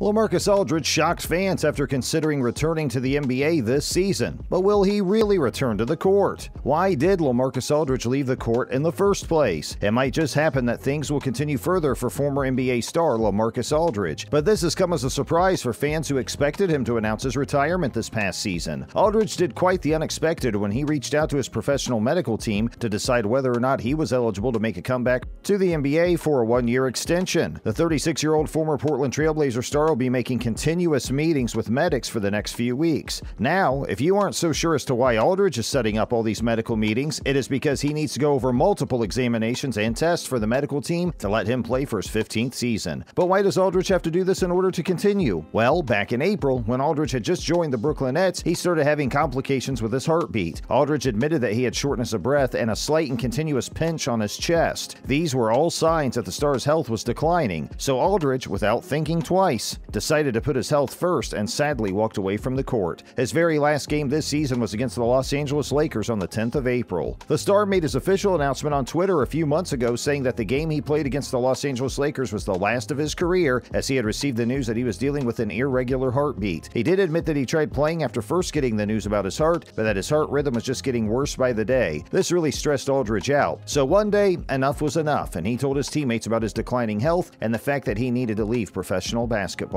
LaMarcus Aldridge shocked fans after considering returning to the NBA this season, but will he really return to the court? Why did LaMarcus Aldridge leave the court in the first place? It might just happen that things will continue further for former NBA star LaMarcus Aldridge, but this has come as a surprise for fans who expected him to announce his retirement this past season. Aldridge did quite the unexpected when he reached out to his professional medical team to decide whether or not he was eligible to make a comeback to the NBA for a one-year extension. The 36-year-old former Portland Trailblazer star will be making continuous meetings with medics for the next few weeks. Now, if you aren't so sure as to why Aldridge is setting up all these medical meetings, it is because he needs to go over multiple examinations and tests for the medical team to let him play for his 15th season. But why does Aldridge have to do this in order to continue? Well, back in April, when Aldridge had just joined the Brooklyn Nets, he started having complications with his heartbeat. Aldridge admitted that he had shortness of breath and a slight and continuous pinch on his chest. These were all signs that the star's health was declining, so Aldridge, without thinking twice, decided to put his health first and sadly walked away from the court. His very last game this season was against the Los Angeles Lakers on the 10th of April. The star made his official announcement on Twitter a few months ago saying that the game he played against the Los Angeles Lakers was the last of his career as he had received the news that he was dealing with an irregular heartbeat. He did admit that he tried playing after first getting the news about his heart, but that his heart rhythm was just getting worse by the day. This really stressed Aldridge out. So one day, enough was enough, and he told his teammates about his declining health and the fact that he needed to leave professional basketball.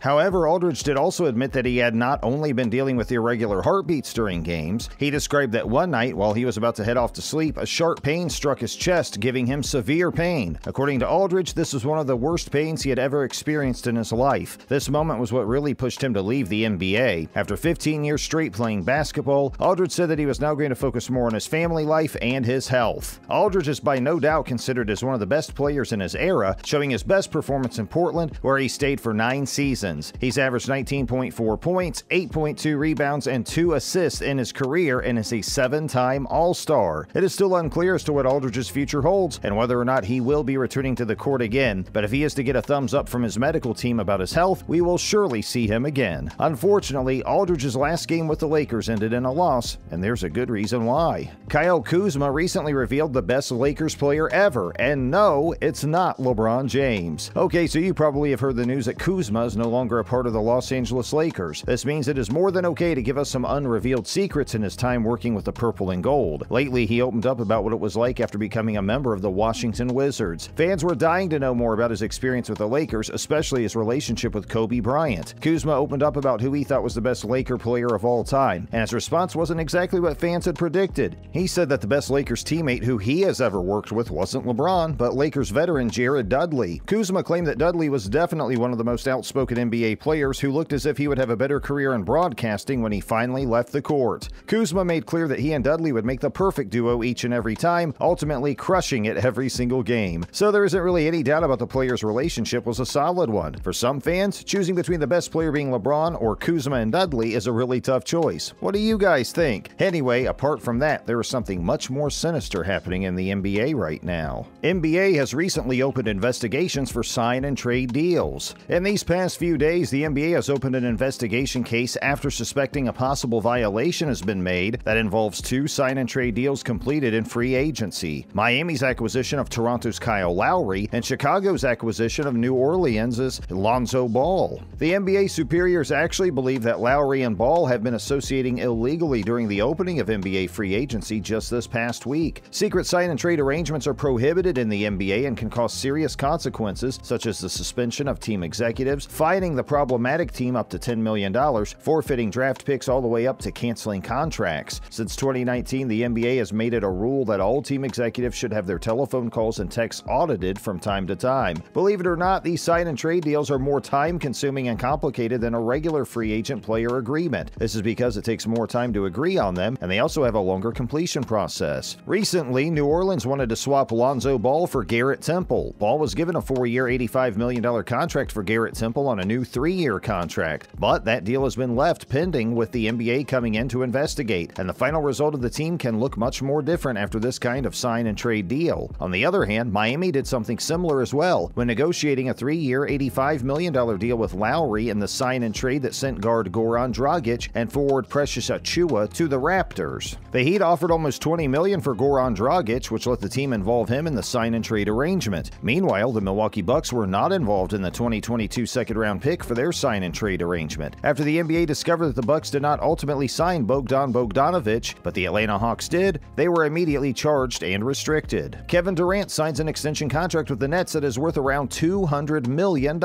However, Aldridge did also admit that he had not only been dealing with irregular heartbeats during games, he described that one night while he was about to head off to sleep, a sharp pain struck his chest, giving him severe pain. According to Aldridge, this was one of the worst pains he had ever experienced in his life. This moment was what really pushed him to leave the NBA. After 15 years straight playing basketball, Aldridge said that he was now going to focus more on his family life and his health. Aldridge is by no doubt considered as one of the best players in his era, showing his best performance in Portland, where he stayed for nine seasons. He's averaged 19.4 points, 8.2 rebounds, and 2 assists in his career and is a seven time All Star. It is still unclear as to what Aldridge's future holds and whether or not he will be returning to the court again, but if he is to get a thumbs up from his medical team about his health, we will surely see him again. Unfortunately, Aldridge's last game with the Lakers ended in a loss, and there's a good reason why. Kyle Kuzma recently revealed the best Lakers player ever, and no, it's not LeBron James. Okay, so you probably have heard the news that Kuzma is no longer a part of the Los Angeles Lakers. This means it is more than okay to give us some unrevealed secrets in his time working with the purple and gold. Lately, he opened up about what it was like after becoming a member of the Washington Wizards. Fans were dying to know more about his experience with the Lakers, especially his relationship with Kobe Bryant. Kuzma opened up about who he thought was the best Laker player of all time, and his response wasn't exactly what fans had predicted. He said that the best Lakers teammate who he has ever worked with wasn't LeBron, but Lakers veteran Jared Dudley. Kuzma claimed that Dudley was definitely one of the most outspoken NBA players who looked as if he would have a better career in broadcasting when he finally left the court. Kuzma made clear that he and Dudley would make the perfect duo each and every time, ultimately crushing it every single game. So there isn't really any doubt about the players' relationship was a solid one. For some fans, choosing between the best player being LeBron or Kuzma and Dudley is a really tough choice. What do you guys think? Anyway, apart from that, there is something much more sinister happening in the NBA right now. NBA has recently opened investigations for sign and trade deals. In these past few days, the NBA has opened an investigation case after suspecting a possible violation has been made that involves two sign and trade deals completed in free agency Miami's acquisition of Toronto's Kyle Lowry and Chicago's acquisition of New Orleans' Lonzo Ball. The NBA superiors actually believe that Lowry and Ball have been associating illegally during the opening of NBA free agency just this past week. Secret sign and trade arrangements are prohibited in the NBA and can cause serious consequences, such as the suspension of team executives, fining the problematic team up to $10 million, forfeiting draft picks all the way up to canceling contracts. Since 2019, the NBA has made it a rule that all team executives should have their telephone calls and texts audited from time to time. Believe it or not, these sign and trade deals are more time consuming and complicated than a regular free agent player agreement. This is because it takes more time to agree on them, and they also have a longer completion process. Recently, New Orleans wanted to swap Lonzo Ball for Garrett Temple. Ball was given a four year, $85 million contract for Garrett Temple on a new three year contract, but that deal has been left pending with the NBA coming in to investigate, and the final result of the team can look much more different after this kind of sign and trade deal. On the other hand, Miami did something similar as well when negotiating a three year, $85 million deal with Lowry in the sign and trade that sent guard Goran Dragic and forward Precious Achiuwa to the Raptors. The Heat offered almost 20 million for Goran Dragic, which let the team involve him in the sign and trade arrangement. Meanwhile, the Milwaukee Bucks were not involved in the 2022 second round pick for their sign and trade arrangement. After the NBA discovered that the Bucks did not ultimately sign Bogdan Bogdanovic, but the Atlanta Hawks did, they were immediately charged and restricted. Kevin Durant signs an extension contract with the Nets that is worth around $200 million.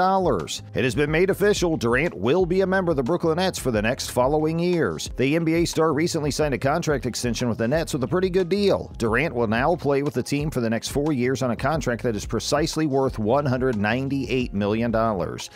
It has been made official Durant will be a member of the Brooklyn Nets for the next following years. The NBA star recently signed a contract extension with the Nets with a pretty good deal. Durant will now play with the team for the next four years on a contract that is precisely worth $198 million.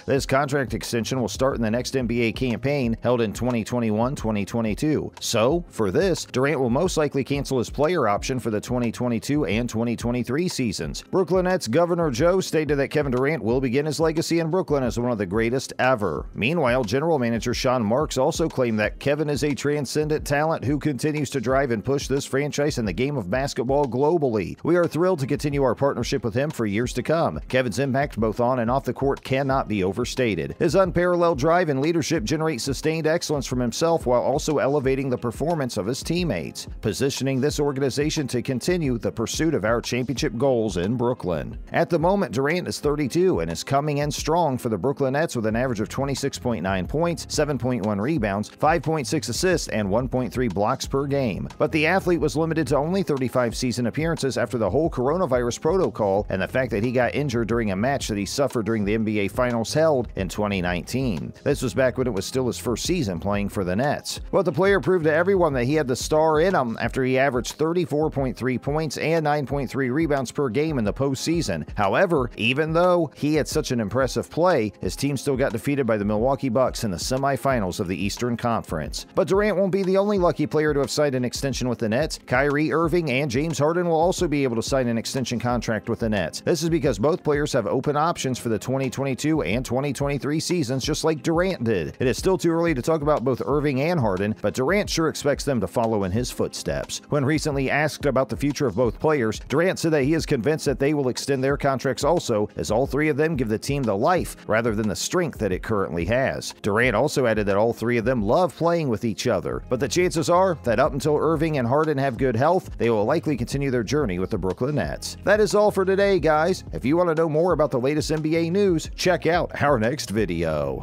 This contract extension will start in the next NBA campaign held in 2021 2022. So, for this, Durant will most likely cancel his player option for the 2022 and 2023 seasons. Brooklyn Nets Governor Joe stated that Kevin Durant will begin his legacy in Brooklyn as one of the greatest ever. Meanwhile, general manager Sean Marks also claimed that Kevin is a transcendent talent who continues to drive and push this franchise in the game of basketball globally. We are thrilled to continue our partnership with him for years to come. Kevin's impact both on and off the court cannot be overstated. His unparalleled drive and leadership generate sustained excellence from himself while also elevating the performance of his teammates, positioning this organization to continue the pursuit of our championship goals in Brooklyn. At the moment, Durant is 32 and is coming in strong for the Brooklyn Nets with an average of 26.9 points, 7.1 rebounds, 5.6 assists, and 1.3 blocks per game. But the athlete was limited to only 35 season appearances after the whole coronavirus protocol and the fact that he got injured during a match that he suffered during the NBA Finals held in 2019. This was back when it was still his first season playing for the Nets. But the player proved to everyone that he had the star in him after he averaged 34.3 points and 9.3 rebounds per game in the postseason. However, even though he had such an impressive play, his team still got defeated by the Milwaukee Bucks in the semifinals of the Eastern Conference. But Durant won't be the only lucky player to have signed an extension with the Nets. Kyrie Irving and James Harden will also be able to sign an extension contract with the Nets. This is because both players have open options for the 2022 and 2023 seasons, just like Durant did. It is still too early to talk about both Irving and Harden, but Durant sure expects them to follow in his footsteps. When recently asked about the future of both players, Durant said that he is convinced that they will extend their contracts also, as all three of them give the team the life rather than the strength that it currently has. Durant also added that all three of them love playing with each other, but the chances are that up until Irving and Harden have good health, they will likely continue their journey with the Brooklyn Nets. That is all for today, guys. If you want to know more about the latest NBA news, check out our next video.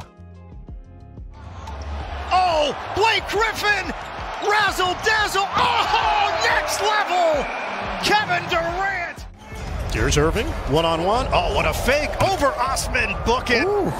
Oh, Blake Griffin! Razzle dazzle! Oh, next level! Kevin Durant! Here's Irving, one on one. Oh, what a fake over Osman. Book it. Ooh.